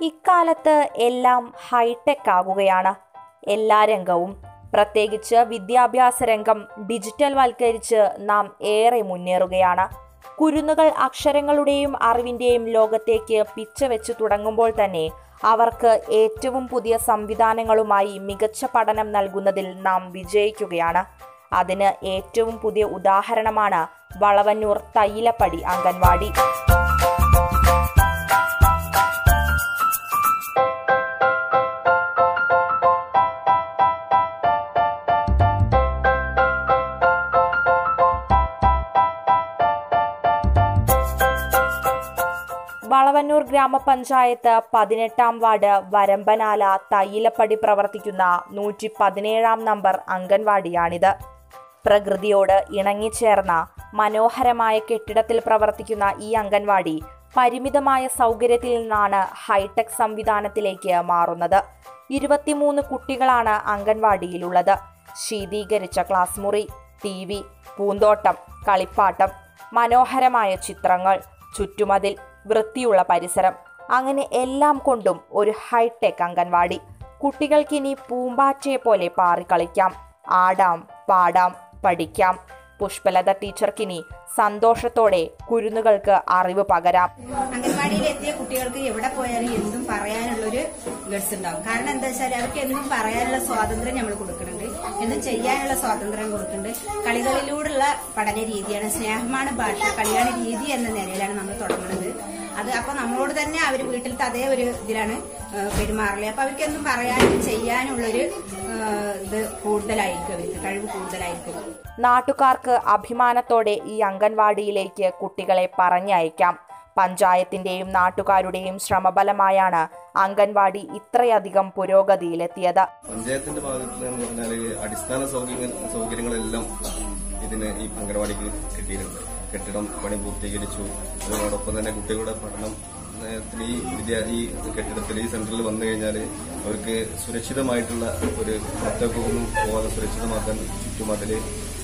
ഇക്കാലത്ത് എല്ലാം ഹൈടെക് ആകുകയാണ്. എല്ലാ രംഗവും. പ്രത്യേകിച്ച് വിദ്യാഭ്യാസ രംഗം ഡിജിറ്റൽ വൽക്കരിച്ച് നാം ഏറെ മുന്നേറുകയാണ്. കുരുന്നുകൾ അക്ഷരങ്ങളുടെയും അറിവിന്റെയും ലോകത്തേക്ക് പിച്ചവെച്ച് തുടങ്ങുമ്പോൾ തന്നെ അവർക്ക് ഏറ്റവും പുതിയ സംവിധാനങ്ങളുമായി മികച്ച പഠനം നൽകുന്നതിൽ നാം വിജയിക്കുകയാണ്. അതിന് ഏറ്റവും പുതിയ ഉദാഹരണമാണ് വളവന്നൂർ തൈലപ്പടി അംഗൻവാടി. വളവന്നൂർ ഗ്രാമപഞ്ചായത്ത് പതിനെട്ടാം വാർഡ് വരമ്പനാല തയ്യിലപ്പടി പ്രവർത്തിക്കുന്ന നൂറ്റി പതിനേഴാം നമ്പർ അംഗൻവാടിയാണിത്. പ്രകൃതിയോട് ഇണങ്ങിച്ചേർന്ന മനോഹരമായ കെട്ടിടത്തിൽ പ്രവർത്തിക്കുന്ന ഈ അംഗൻവാടി പരിമിതമായ സൗകര്യത്തിൽ നിന്നാണ് ഹൈടെക് സംവിധാനത്തിലേക്ക് മാറുന്നത്. ഇരുപത്തിമൂന്ന് കുട്ടികളാണ് അംഗൻവാടിയിലുള്ളത്. ശീതീകരിച്ച ക്ലാസ് മുറി ടി വി പൂന്തോട്ടം കളിപ്പാട്ടം മനോഹരമായ ചിത്രങ്ങൾ ചുറ്റുമതിൽ വൃത്തിയുള്ള പരിസരം. അങ്ങനെ എല്ലാം കൊണ്ടും ഒരു ഹൈടെക് അംഗൻവാടി. കുട്ടികൾക്കിനി പൂമ്പാറ്റയെ പോലെ പാറിക്കളിക്കാം ആടാം പാടാം പഠിക്കാം. പുഷ്പലത ടീച്ചർക്കിനി സന്തോഷത്തോടെ കുരുന്നുകൾക്ക് അറിവ് പകരാം. അംഗൻവാടിയിൽ എത്തിയ കുട്ടികൾക്ക് എവിടെ പോയാലും എന്തും പറയാനുള്ളൊരു ഗഡ്സ് ഉണ്ടാവും. കാരണം എന്താ വെച്ചാൽ അവർക്ക് എന്തും പറയാനുള്ള സ്വാതന്ത്ര്യം നമ്മൾ കൊടുക്കുന്നുണ്ട്. എന്തും ചെയ്യാനുള്ള സ്വാതന്ത്ര്യം കൊടുക്കുന്നുണ്ട്. കളികളിലൂടെയുള്ള പഠന രീതിയാണ് സ്നേഹമാണ് ഭാഷ. കളിയാണ് രീതി എന്ന നിലയിലാണ് നമ്മൾ തുടങ്ങുന്നത്. അത് അപ്പൊ നമ്മളോട് തന്നെ അവർ വീട്ടിലത്തെ അതേ ഒരു ഇതിലാണ് പെരുമാറൽ. അപ്പൊ അവർക്ക് എന്തും പറയാനും ചെയ്യാനുള്ളൊരു ഇത് കൂടുതലായിരിക്കും അവർക്ക് കഴിവ് കൂടുതലായിരിക്കും. നാട്ടുകാർക്ക് അഭിമാനത്തോടെ ഈ അംഗൻവാടിയിലേക്ക് കുട്ടികളെ പറഞ്ഞയക്കാം. പഞ്ചായത്തിന്റെയും നാട്ടുകാരുടെയും ശ്രമബലമായാണ് അംഗൻവാടി ഇത്രയധികം പുരോഗതിയിലെത്തിയത്. പഞ്ചായത്തിന്റെ ഭാഗത്ത് അടിസ്ഥാന സൗകര്യ സൗകര്യങ്ങളെല്ലാം ഇതിന് ഈ അംഗൻവാടിക്ക് കിട്ടിയിട്ടുണ്ട്. കെട്ടിടം പണി പൂർത്തീകരിച്ചു. അതിനോടൊപ്പം തന്നെ കുട്ടികളുടെ പഠനം ഈ വിദ്യാ ഈ കെട്ടിടത്തിൽ ഈ സെന്ററിൽ വന്നു കഴിഞ്ഞാൽ അവർക്ക് സുരക്ഷിതമായിട്ടുള്ള ഒരു പുറത്തേക്കൊന്നും പോകാതെ സുരക്ഷിതമാക്കാൻ ചുറ്റുമതിൽ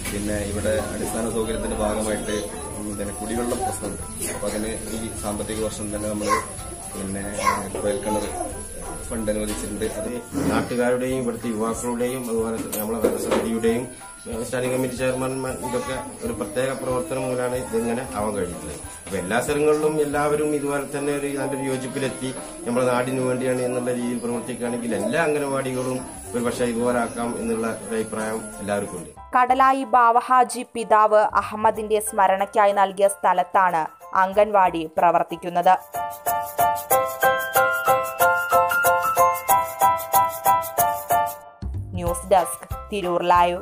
പിന്നെ ഇവിടെ അടിസ്ഥാന സൗകര്യത്തിന്റെ ഭാഗമായിട്ട് പിന്നെ കുടിവെള്ളം പ്രശ്നമുണ്ട് അപ്പൊ അതിന് ഈ സാമ്പത്തിക വർഷം തന്നെ നമ്മൾ പിന്നെ കുഴൽക്കിണർ ഫണ്ട് അനുവദിച്ചിട്ടുണ്ട്. അത് നാട്ടുകാരുടെയും ഇവിടുത്തെ യുവാക്കളുടെയും അതുപോലെ നമ്മളെ ഭരണസമിതിയുടെയും ഏഹ്, സ്റ്റാൻഡിംഗ് കമ്മിറ്റി ചെയർമാൻമാർ ഇതൊക്കെ ഒരു പ്രത്യേക പ്രവർത്തനം മൂലമാണ് ഇതിങ്ങനെ ആവാൻ കഴിയുന്നത് അപ്പൊ എല്ലാ സ്ഥലങ്ങളിലും എല്ലാവരും ഇതുപോലെ തന്നെ ഒരു നല്ലൊരു യോജിപ്പിലെത്തി നമ്മുടെ നാടിനു വേണ്ടിയാണ് എന്നുള്ള രീതിയിൽ പ്രവർത്തിക്കുകയാണെങ്കിൽ എല്ലാ അംഗനവാടികളും ഒരു പക്ഷേ ഇതുപോലെ ആക്കാം എന്നുള്ള അഭിപ്രായം എല്ലാവർക്കും ഉണ്ട്. കടലായി ബാവഹാജി പിതാവ് അഹമ്മദിന്റെ സ്മരണയ്ക്കായി നൽകിയ സ്ഥലത്താണ് അംഗൻവാടി പ്രവർത്തിക്കുന്നത്. News desk Tirur live.